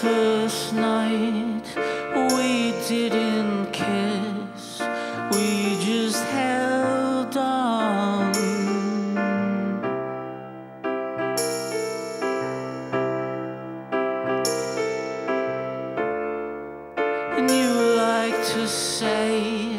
first night we didn't kiss, we just held on. And you like to say.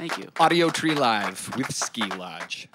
Thank you. Audiotree Live with Ski Lodge.